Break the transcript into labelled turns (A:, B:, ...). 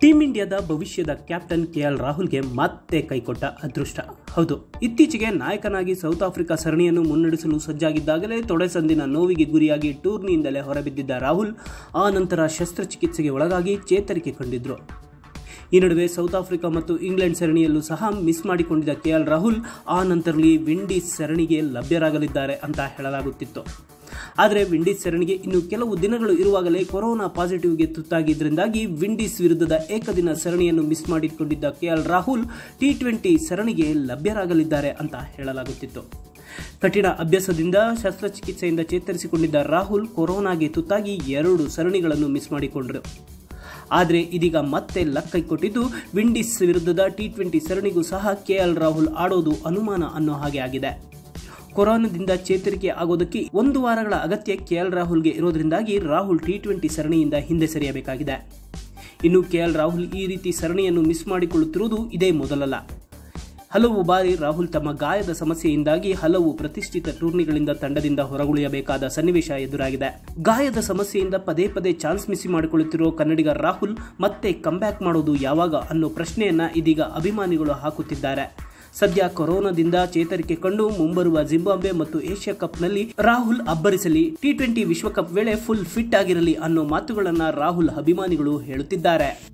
A: Team ಇಂಡಿಯಾದ ಭವಿಷ್ಯದ captain K L ರಾಹುಲ್ಗೆ ಮತ್ತೆ ಕೈಕೊಟ್ಟ ಅದೃಷ್ಟ. ಹೌದು, ಇತ್ತೀಚೆಗೆ ನಾಯಕನಾಗಿ ಸೌತ್ ಆಫ್ರಿಕಾ ಸರಣಿಯನ್ನು ಮುನ್ನಡೆಸಲು ಸಜ್ಜಾಗಿದ್ದಾಗಲೇ ತೊಡೆಸಂದಿನ ನೋವಿಗೆ ಗುರಿಯಾಗಿ ಟೂರ್ನಿಯಿಂದಲೇ ಹೊರಬಿದ್ದಿದ್ದ ರಾಹುಲ್, ಆ ನಂತರ ಶಸ್ತ್ರಚಿಕಿತ್ಸೆಗೆ ಒಳಗಾಗಿ ಚೇತರಿಕೆ ಕಂಡಿದ್ರು ಈ ನಡುವೆ ಸೌತ್ ಆಫ್ರಿಕಾ ಮತ್ತು ಇಂಗ್ಲೆಂಡ್ ಸರಣಿಯಲ್ಲೂ ಸಹ ಮಿಸ್ ಮಾಡಿಕೊಂಡಿದ್ದ ಕೆಎಲ್ ರಾಹುಲ್, ಆ ನಂತರಲ್ಲಿ ವಿಂಡೀಸ್ ಸರಣಿಗೆ ಲಭ್ಯರಾಗಲಿದ್ದಾರೆ ಅಂತ ಹೇಳಲಾಗುತ್ತಿತ್ತು. ಆದರೆ ವಿಂಡೀಸ್ ಸರಣಿಗೆ ಇನ್ನು ಕೆಲವು ದಿನಗಳು ಇರುವಾಗಲೇ ಕೊರೋನಾ ಪಾಸಿಟಿವ್ಗೆ ತುತ್ತಾಗಿದ್ದರಿಂದಾಗಿ ವಿಂಡೀಸ್ ವಿರುದ್ಧದ ಏಕದಿನ ಸರಣಿಯನ್ನು ಮಿಸ್ ಮಾಡಿಕೊಂಡಿದ್ದ ಕೆಎಲ್ ರಾಹುಲ್ ಟಿ ಟ್ವೆಂಟಿ ಸರಣಿಗೆ ಲಭ್ಯರಾಗಲಿದ್ದಾರೆ ಅಂತ ಹೇಳಲಾಗುತ್ತಿತ್ತು. ಕಠಿಣ ಅಭ್ಯಾಸದಿಂದ ಶಸ್ತ್ರಚಿಕಿತ್ಸೆಯಿಂದ ಚೇತರಿಸಿಕೊಂಡಿದ್ದ ರಾಹುಲ್ ಕೊರೋನಾಗೆ ತುತ್ತಾಗಿ ಎರಡು ಸರಣಿಗಳನ್ನು ಮಿಸ್ ಮಾಡಿಕೊಂಡರು. ಆದರೆ ಇದೀಗ ಮತ್ತೆ ಲಕ್ಕೈ ಕೊಟ್ಟಿದ್ದು ವಿಂಡೀಸ್ ವಿರುದ್ಧದ ಟಿ ಟ್ವೆಂಟಿ ಸರಣಿಗೂ ಸಹ ಕೆಎಲ್ ರಾಹುಲ್ ಆಡೋದು ಅನುಮಾನ ಅನ್ನೋ ಹಾಗೆ ಆಗಿದೆ. ಕೊರೋನಾದಿಂದ ಚೇತರಿಕೆ ಆಗೋದಕ್ಕೆ ಒಂದು ವಾರಗಳ ಅಗತ್ಯ ಕೆಎಲ್ ರಾಹುಲ್ಗೆ ಇರೋದ್ರಿಂದಾಗಿ ರಾಹುಲ್ ಟಿ ಟ್ವೆಂಟಿ ಸರಣಿಯಿಂದ ಹಿಂದೆ ಸರಿಯಬೇಕಾಗಿದೆ. ಇನ್ನು ಕೆಎಲ್ ರಾಹುಲ್ ಈ ರೀತಿ ಸರಣಿಯನ್ನು ಮಿಸ್ ಮಾಡಿಕೊಳ್ಳುತ್ತಿರುವುದು ಇದೇ ಮೊದಲಲ್ಲ. ಹಲವು ಬಾರಿ ರಾಹುಲ್ ತಮ್ಮ ಗಾಯದ ಸಮಸ್ಯೆಯಿಂದಾಗಿ ಹಲವು ಪ್ರತಿಷ್ಠಿತ ಟೂರ್ನಿಗಳಿಂದ ತಂಡದಿಂದ ಹೊರಗುಳಿಯಬೇಕಾದ ಸನ್ನಿವೇಶ ಎದುರಾಗಿದೆ. ಗಾಯದ ಸಮಸ್ಯೆಯಿಂದ ಪದೇ ಪದೇ ಚಾನ್ಸ್ ಮಿಸ್ ಮಾಡಿಕೊಳ್ಳುತ್ತಿರುವ ಕನ್ನಡಿಗ ರಾಹುಲ್ ಮತ್ತೆ ಕಂಬ್ಯಾಕ್ ಮಾಡೋದು ಯಾವಾಗ ಅನ್ನೋ ಪ್ರಶ್ನೆಯನ್ನ ಇದೀಗ ಅಭಿಮಾನಿಗಳು ಹಾಕುತ್ತಿದ್ದಾರೆ. ಸದ್ಯ ಕೊರೋನಾದಿಂದ ಚೇತರಿಕೆ ಕಂಡು ಮುಂಬರುವ ಜಿಂಬಾಬ್ವೆ ಮತ್ತು ಏಷ್ಯಾ ಕಪ್ನಲ್ಲಿ ರಾಹುಲ್ ಅಬ್ಬರಿಸಲಿ. ಟಿ ಟ್ವೆಂಟಿ ವಿಶ್ವಕಪ್ ವೇಳೆ ಫುಲ್ ಫಿಟ್ ಆಗಿರಲಿ ಅನ್ನೋ ಮಾತುಗಳನ್ನ ರಾಹುಲ್ ಅಭಿಮಾನಿಗಳು ಹೇಳುತ್ತಿದ್ದಾರೆ.